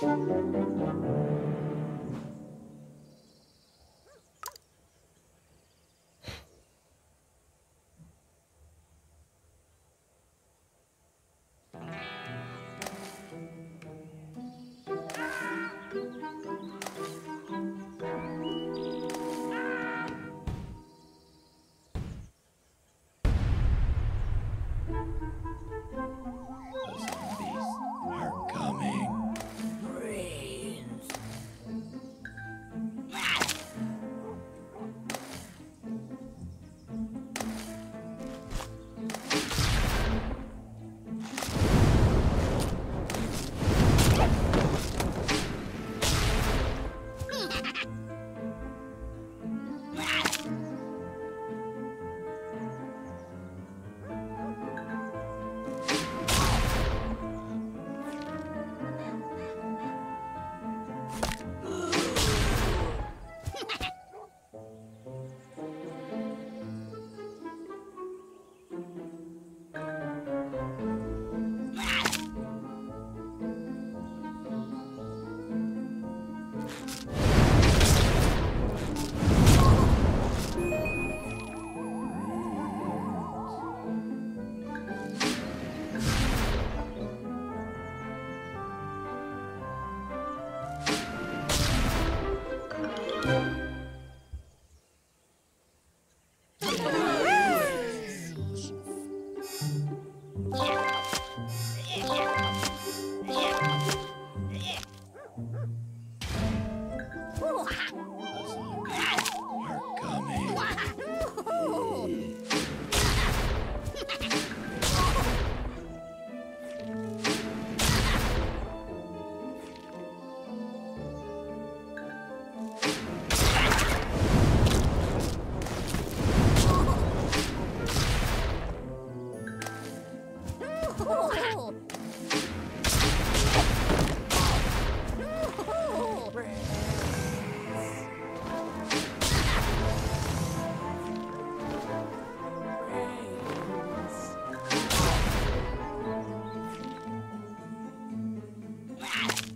Are coming. that.